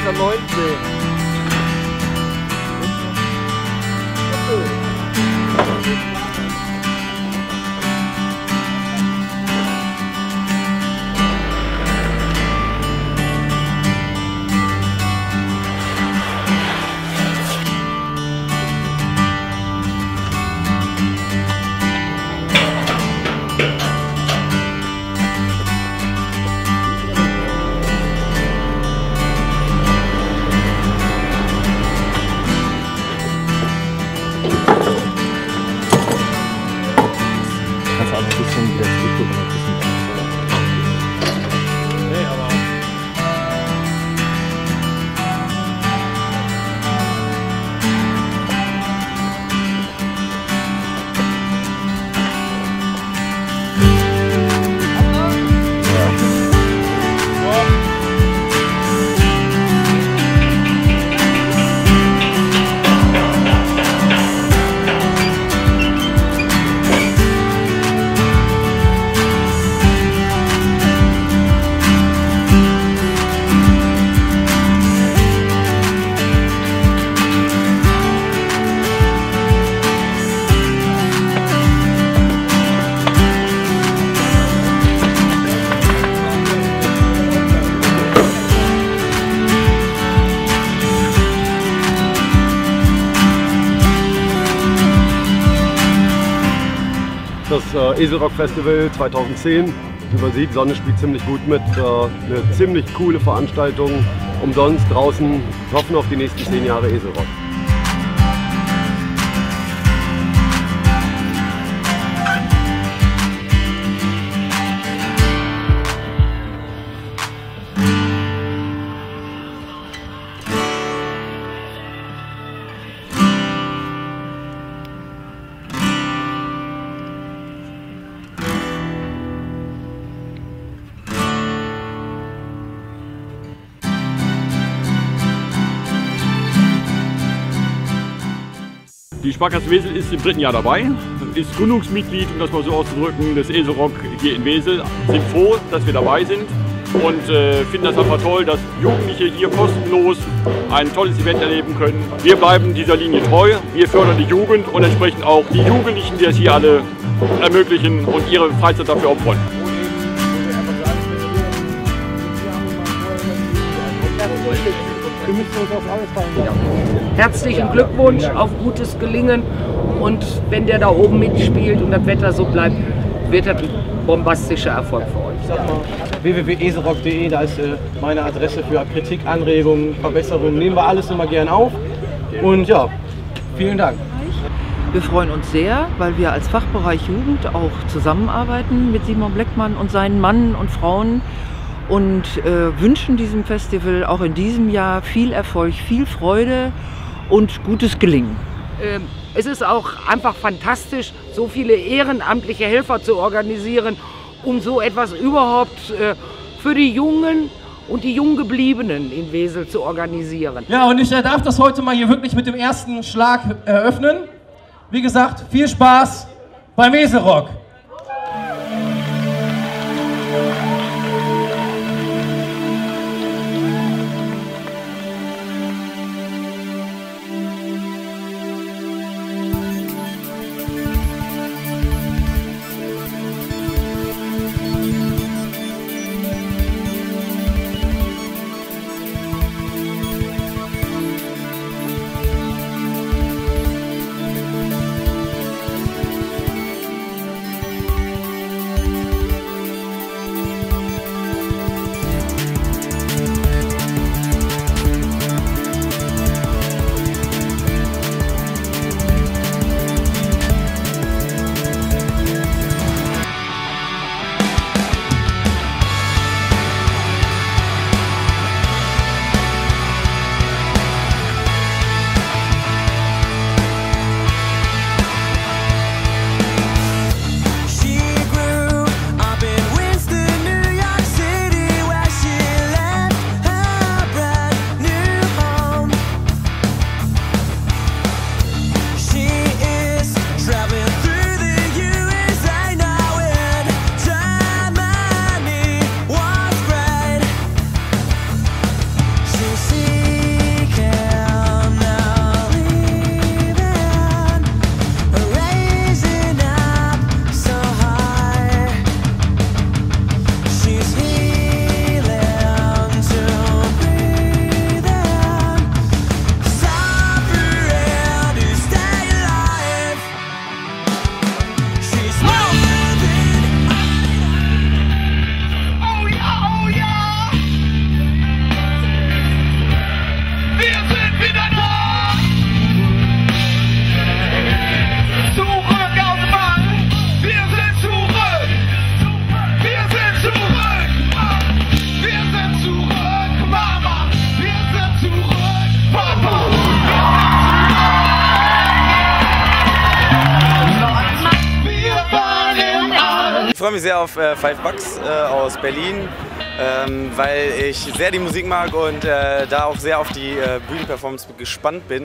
10 da. Das äh, Eselrock Festival 2010. Wie man sieht, Sonne spielt ziemlich gut mit. Äh, eine ziemlich coole Veranstaltung. Umsonst draußen. Hoffen auf die nächsten zehn Jahre Eselrock. Die Sparkasse Wesel ist im dritten Jahr dabei, ist Gründungsmitglied, um das mal so auszudrücken, des Eselrock hier in Wesel. Sind froh, dass wir dabei sind und äh, finden das einfach toll, dass Jugendliche hier kostenlos ein tolles Event erleben können. Wir bleiben dieser Linie treu, wir fördern die Jugend und entsprechend auch die Jugendlichen, die es hier alle ermöglichen und ihre Freizeit dafür opfern. Herzlichen Glückwunsch auf gutes Gelingen und wenn der da oben mitspielt und das Wetter so bleibt, wird das ein bombastischer Erfolg für euch. www.eserock.de, da ist äh, meine Adresse für Kritik, Anregungen, Verbesserungen. Nehmen wir alles immer gern auf. Und ja, vielen Dank. Wir freuen uns sehr, weil wir als Fachbereich Jugend auch zusammenarbeiten mit Simon Bleckmann und seinen Mann und Frauen und äh, wünschen diesem Festival auch in diesem Jahr viel Erfolg, viel Freude und gutes Gelingen. Ähm, Es ist auch einfach fantastisch, so viele ehrenamtliche Helfer zu organisieren, um so etwas überhaupt äh, für die Jungen und die Junggebliebenen in Wesel zu organisieren. Ja, und ich darf das heute mal hier wirklich mit dem ersten Schlag eröffnen. Wie gesagt, viel Spaß beim Eselrock. Freue mich sehr auf äh, Five Bucks äh, aus Berlin, ähm, weil ich sehr die Musik mag und äh, da auch sehr auf die äh, Bühnenperformance gespannt bin.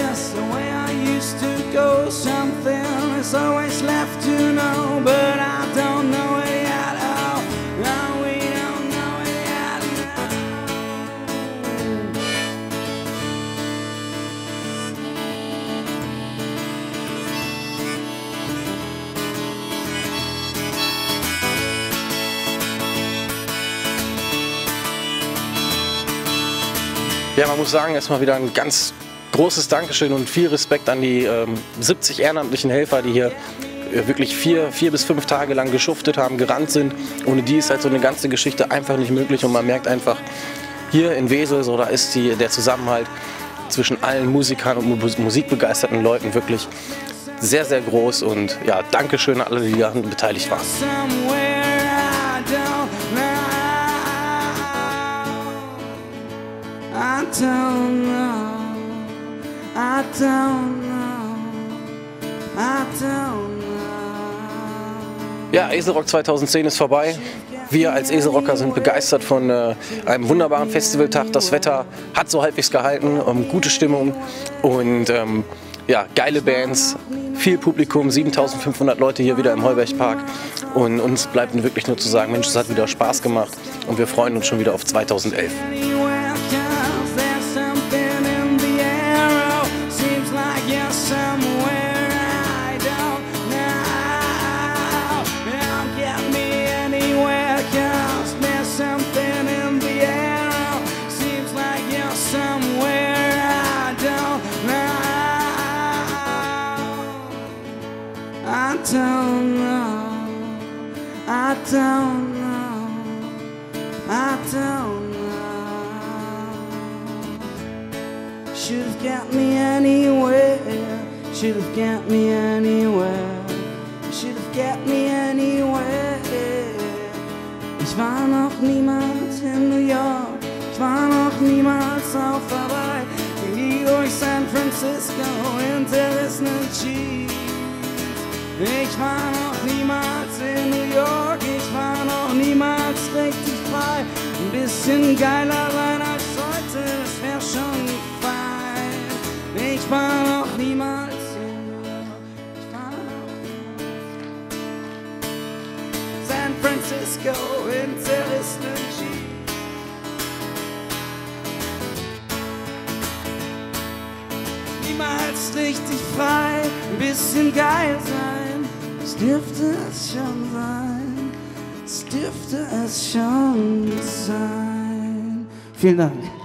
This the way I used to go? Something is always left to know, but I don't know it at all. Oh, no, we don't know it at all. Ja, man muss sagen, erstmal wieder ein ganz großes Dankeschön und viel Respekt an die ähm, 70 ehrenamtlichen Helfer, die hier äh, wirklich vier, vier bis fünf Tage lang geschuftet haben, gerannt sind. Ohne die ist halt so eine ganze Geschichte einfach nicht möglich und man merkt einfach, hier in Wesel, so da ist die, der Zusammenhalt zwischen allen Musikern und mu- musikbegeisterten Leuten wirklich sehr, sehr groß und ja, Dankeschön an alle, die daran beteiligt waren. I don't know. I don't know. I don't know. Ja, Eselrock 2010 ist vorbei. Wir als Eselrocker sind begeistert von äh, einem wunderbaren Festivaltag. Das Wetter hat so halbwegs gehalten, ähm, gute Stimmung und ähm, ja, geile Bands, viel Publikum, 7500 Leute hier wieder im Heubergpark. Und uns bleibt wirklich nur zu sagen, Mensch, es hat wieder Spaß gemacht und wir freuen uns schon wieder auf 2011. Have got me anywhere. Should have got me anywhere. Should have got me anywhere. Ich war noch niemals in New York. Ich war noch niemals auf Hawaii. Geh durch San Francisco hinterrissenen Cheese. Ich war noch niemals in New York. Ich war noch niemals richtig frei. Ein bisschen geiler sein Ich war noch niemals in San Francisco in zerrissenen Jeans. Niemals richtig frei, ein bisschen geil sein. Es dürfte es schon sein. Es dürfte es schon sein. Vielen Dank.